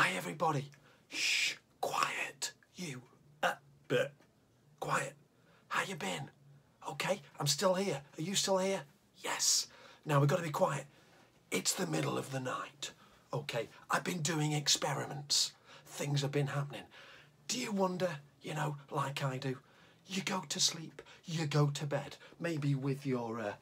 Hi, everybody. Shh, quiet. You. Uh, but quiet. How you been? Okay, I'm still here. Are you still here? Yes. Now we've got to be quiet. It's the middle of the night. Okay, I've been doing experiments. Things have been happening. Do you wonder, you know, like I do? You go to sleep, you go to bed, maybe with your uh,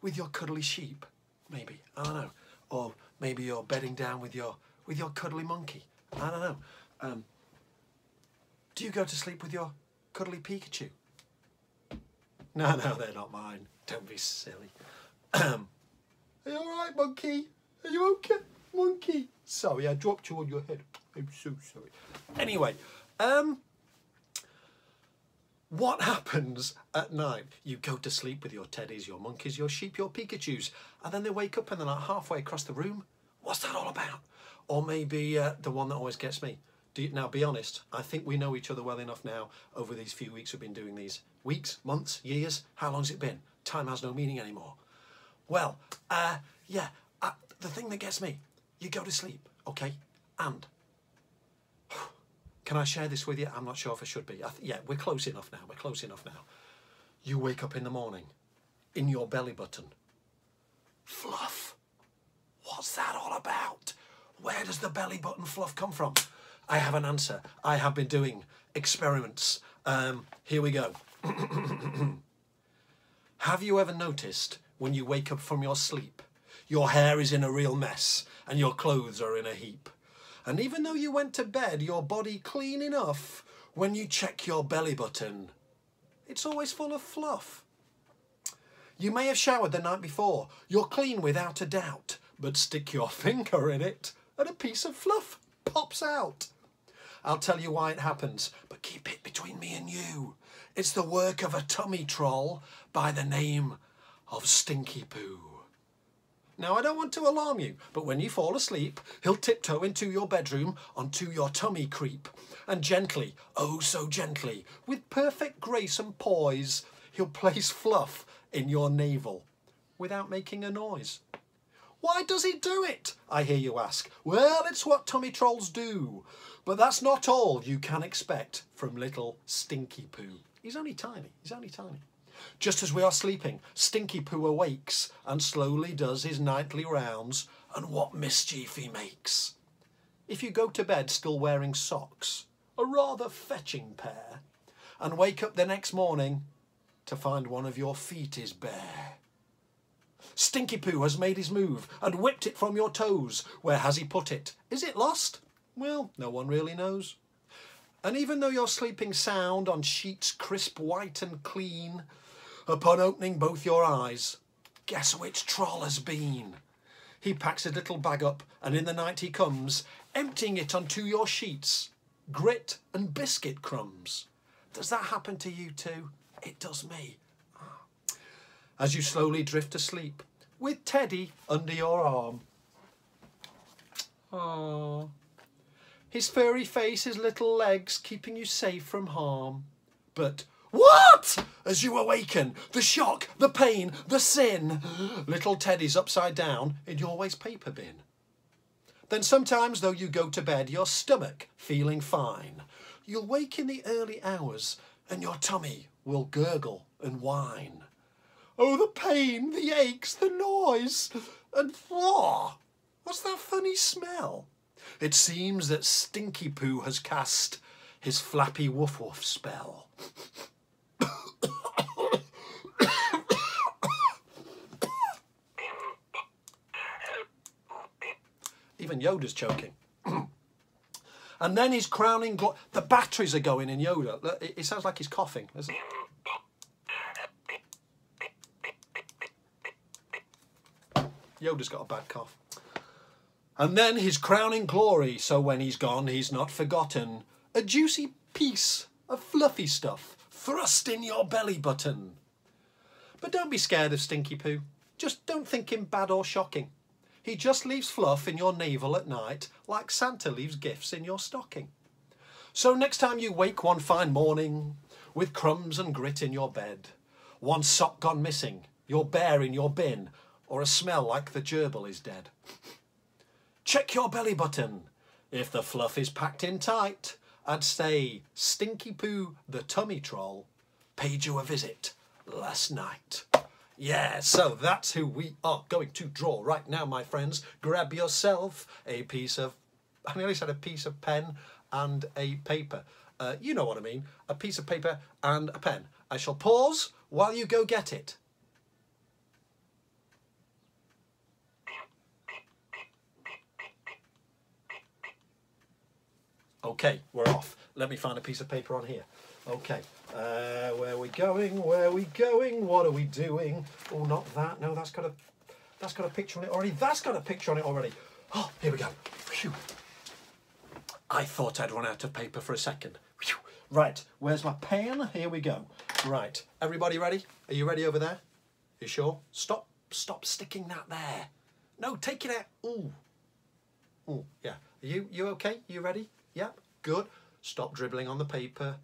with your cuddly sheep, maybe. I don't know. Or maybe you're bedding down with your with your cuddly monkey. I don't know. Um, do you go to sleep with your cuddly Pikachu? No, no, they're not mine. Don't be silly. Are you alright, monkey? Are you okay, monkey? Sorry, I dropped you on your head. I'm so sorry. Anyway, um, what happens at night? You go to sleep with your teddies, your monkeys, your sheep, your Pikachus, and then they wake up and they're like halfway across the room. What's that all about? Or maybe uh, the one that always gets me. You, now, be honest. I think we know each other well enough now. Over these few weeks, we've been doing these weeks, months, years. How long's it been? Time has no meaning anymore. Well, uh, yeah. Uh, the thing that gets me, you go to sleep, okay, and can I share this with you? I'm not sure if I should be. I yeah, we're close enough now. We're close enough now. You wake up in the morning, in your belly button, fluff. What's that all about? Where does the belly button fluff come from? I have an answer. I have been doing experiments. Um, here we go. have you ever noticed when you wake up from your sleep, your hair is in a real mess and your clothes are in a heap? And even though you went to bed, your body clean enough, when you check your belly button, it's always full of fluff. You may have showered the night before. You're clean without a doubt. But stick your finger in it and a piece of fluff pops out. I'll tell you why it happens, but keep it between me and you. It's the work of a tummy troll by the name of Stinky Poo. Now, I don't want to alarm you, but when you fall asleep, he'll tiptoe into your bedroom onto your tummy creep, and gently, oh so gently, with perfect grace and poise, he'll place fluff in your navel without making a noise. Why does he do it? I hear you ask. Well, it's what tummy trolls do. But that's not all you can expect from little Stinky Poo. He's only tiny, he's only tiny. Just as we are sleeping, Stinky Poo awakes and slowly does his nightly rounds, and what mischief he makes. If you go to bed still wearing socks, a rather fetching pair, and wake up the next morning to find one of your feet is bare. Stinky Poo has made his move and whipped it from your toes. Where has he put it? Is it lost? Well, no one really knows. And even though you're sleeping sound on sheets crisp, white, and clean, upon opening both your eyes, guess which troll has been? He packs his little bag up, and in the night he comes, emptying it onto your sheets, grit and biscuit crumbs. Does that happen to you too? It does me. As you slowly drift asleep, with Teddy under your arm. Aww. His furry face, his little legs, keeping you safe from harm. But what? As you awaken, the shock, the pain, the sin. Little Teddy's upside down in your waste paper bin. Then sometimes, though you go to bed, your stomach feeling fine. You'll wake in the early hours and your tummy will gurgle and whine. Oh, the pain, the aches, the noise, and oh, what's that funny smell? It seems that Stinky Poo has cast his flappy woof woof spell. Even Yoda's choking. and then his crowning glory. The batteries are going in Yoda. It it sounds like he's coughing. doesn't it? Yoda's got a bad cough. And then his crowning glory, so when he's gone, he's not forgotten. A juicy piece of fluffy stuff thrust in your belly button. But don't be scared of Stinky Poo. Just don't think him bad or shocking. He just leaves fluff in your navel at night, like Santa leaves gifts in your stocking. So next time you wake one fine morning, with crumbs and grit in your bed, one sock gone missing, your bear in your bin, or a smell like the gerbil is dead. Check your belly button. If the fluff is packed in tight, I'd say Stinky Poo the tummy troll paid you a visit last night. Yeah, so that's who we are going to draw right now, my friends. Grab yourself a piece of, I nearly said a piece of pen and a paper. Uh, you know what I mean. A piece of paper and a pen. I shall pause while you go get it. Okay, we're off. Let me find a piece of paper on here. Okay, uh, where are we going? Where are we going? What are we doing? Oh, not that. No, that's got a that's got a picture on it already. That's got a picture on it already. Oh, here we go. Phew. I thought I'd run out of paper for a second. Phew. Right, where's my pen? Here we go. Right, everybody ready? Are you ready over there? You sure? Stop, stop sticking that there. No, take it out. Ooh. Ooh, yeah. Are you you okay? You ready? Yep, good. Stop dribbling on the paper.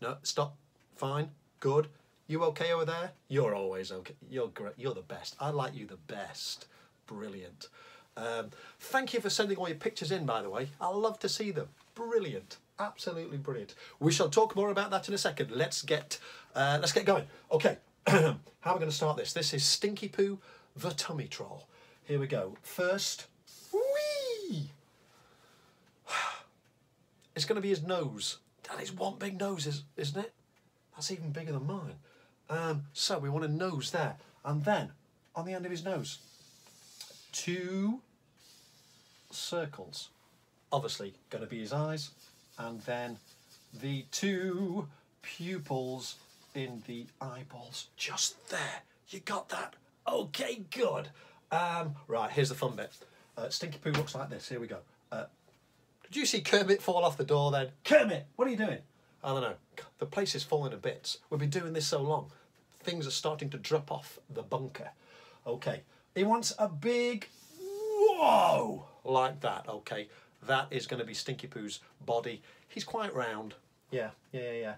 No, stop. Fine, good. You okay over there? You're always okay. You're great. You're the best. I like you the best. Brilliant. Um, thank you for sending all your pictures in, by the way. I love to see them. Brilliant. Absolutely brilliant. We shall talk more about that in a second. Let's get uh, let's get going. Okay, how are we going to start this? This is Stinky Poo, the tummy troll. Here we go. First, whee! It's going to be his nose. That is one big nose, is, isn't it? That's even bigger than mine. Um, so we want a nose there. And then, on the end of his nose, two circles. Obviously, going to be his eyes. And then the two pupils in the eyeballs. Just there. You got that? Okay, good. Um, right, here's the fun bit. Uh, Stinky Poo looks like this. Here we go. Uh, did you see Kermit fall off the door then? Kermit, what are you doing? I don't know. The place is falling to bits. We've been doing this so long. Things are starting to drop off the bunker. Okay. He wants a big whoa like that. Okay. That is going to be Stinky Poo's body. He's quite round. Yeah, yeah, yeah.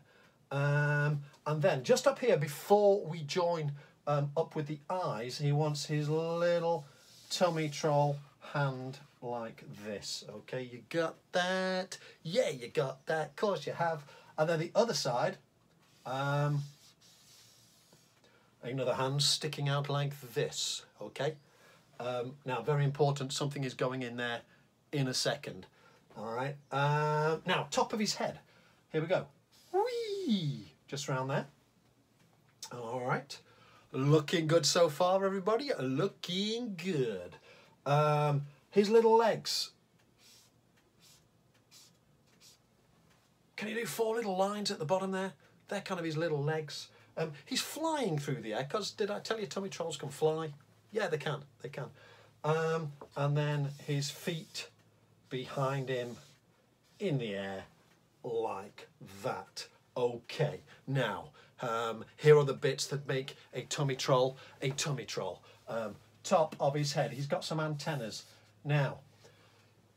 Um, and then just up here before we join um, up with the eyes, he wants his little tummy troll hand like this. Okay, you got that? Yeah, you got that. Of course you have. And then the other side, um, another hand sticking out like this. Okay. Um, now, very important, something is going in there in a second. All right. Uh, now, top of his head. Here we go. Whee! Just around there. All right. Looking good so far, everybody. Looking good. Um, his little legs. Can you do four little lines at the bottom there? They're kind of his little legs. Um, he's flying through the air because did I tell you tummy trolls can fly? Yeah, they can. They can. Um, and then his feet behind him in the air like that. Okay, now um, here are the bits that make a tummy troll a tummy troll. Um, top of his head, he's got some antennas. Now,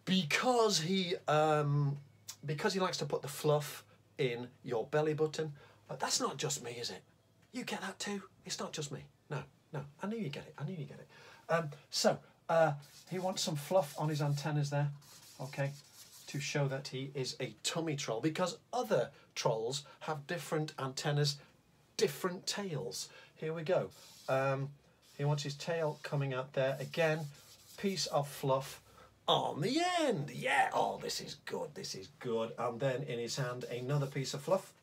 because he um, because he likes to put the fluff in your belly button, but that's not just me, is it? You get that too. It's not just me. No, no. I knew you get it. I knew you get it. Um, so uh, he wants some fluff on his antennas there, okay, to show that he is a tummy troll because other trolls have different antennas, different tails. Here we go. Um, he wants his tail coming out there again piece of fluff on the end. Yeah, oh, this is good, this is good. And then in his hand, another piece of fluff.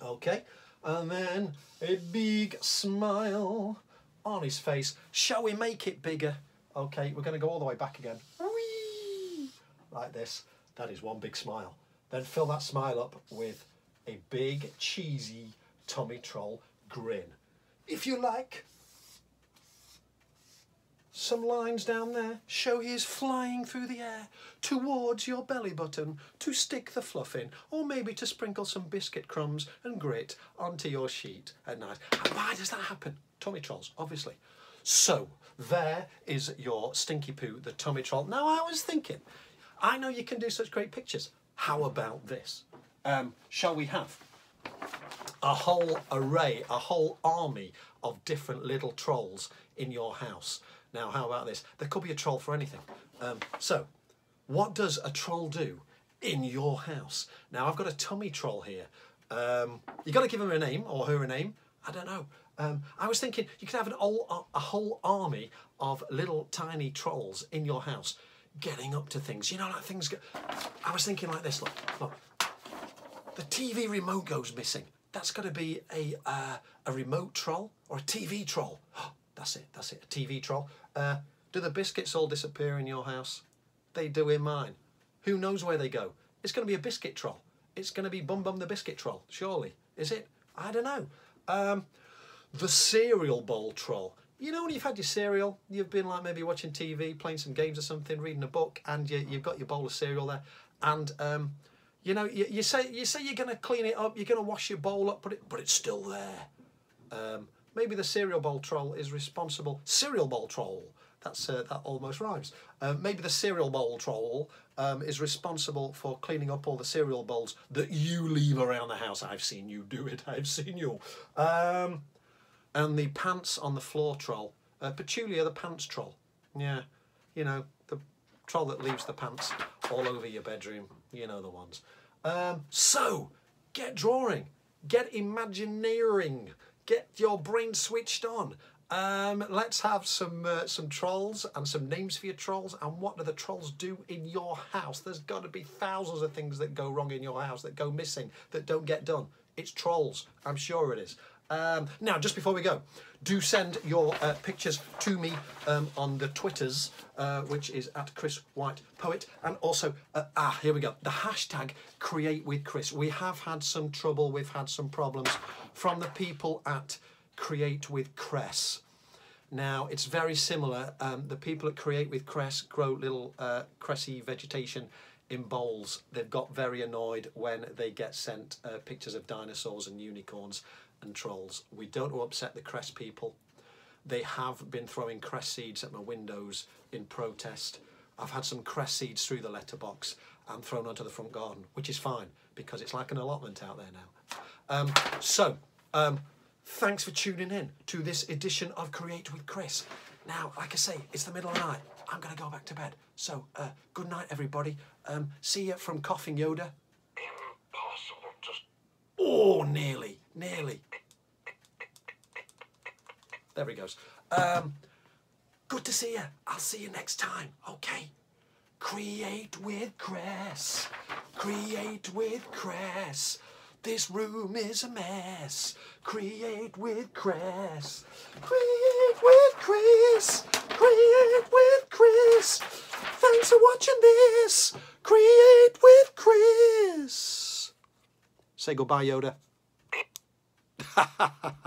Okay, and then a big smile on his face. Shall we make it bigger? Okay, we're going to go all the way back again. Whee! Like this. That is one big smile. Then fill that smile up with a big, cheesy Tummy Troll grin. If you like, some lines down there show he is flying through the air towards your belly button to stick the fluff in, or maybe to sprinkle some biscuit crumbs and grit onto your sheet at night. And why does that happen? Tummy trolls, obviously. So, there is your Stinky Poo, the Tummy Troll. Now, I was thinking, I know you can do such great pictures. How about this? Um, shall we have a whole array, a whole army of different little trolls in your house? Now, how about this? There could be a troll for anything. Um, so, what does a troll do in your house? Now, I've got a tummy troll here. Um, you got to give him a name or her a name. I don't know. Um, I was thinking you could have an a whole army of little tiny trolls in your house getting up to things. You know, like things go. I was thinking like this. Look, look. The TV remote goes missing. That's got to be a uh, a remote troll or a TV troll. that's it. That's it. A TV troll. Uh, do the biscuits all disappear in your house? They do in mine. Who knows where they go? It's going to be a biscuit troll. It's going to be Bum Bum the biscuit troll. Surely, is it? I don't know. Um, the cereal bowl troll. You know when you've had your cereal, you've been like maybe watching TV, playing some games or something, reading a book, and you, you've got your bowl of cereal there, and um, you know you, you say you say you're going to clean it up, you're going to wash your bowl up, but it but it's still there. Um, maybe the cereal bowl troll is responsible. Cereal bowl troll. That's uh, that almost rhymes. Uh, maybe the cereal bowl troll um, is responsible for cleaning up all the cereal bowls that you leave around the house. I've seen you do it. I've seen you. Um, and the pants on the floor troll. Uh, Petulia, the pants troll. Yeah, you know, the troll that leaves the pants all over your bedroom. You know the ones. Um, so, get drawing, get imagineering, get your brain switched on. Um, let's have some uh, some trolls and some names for your trolls. And what do the trolls do in your house? There's got to be thousands of things that go wrong in your house, that go missing, that don't get done. It's trolls. I'm sure it is. Um, now, just before we go, do send your uh, pictures to me um, on the Twitters, uh, which is at Chris White Poet, and also uh, ah, here we go, the hashtag Create with Chris. We have had some trouble, we've had some problems from the people at Create with Cress. Now, it's very similar. Um, the people at Create with Cress grow little uh, cressy vegetation in bowls. They've got very annoyed when they get sent uh, pictures of dinosaurs and unicorns and trolls. We don't upset the cress people. They have been throwing cress seeds at my windows in protest. I've had some cress seeds through the letterbox and thrown onto the front garden, which is fine because it's like an allotment out there now. Um, so, um, thanks for tuning in to this edition of Create with Chris. Now, like I say, it's the middle of the night. I'm going to go back to bed. So, uh, good night, everybody. Um, see you from Coughing Yoda. Impossible. Just Oh, nearly, nearly. There he goes. Um, good to see you. I'll see you next time. Okay. Create with Chris. Create with Cress. This room is a mess. Create with Cress. Create with Chris. Create with Chris. Thanks for watching this. Create with Chris. Say goodbye, Yoda.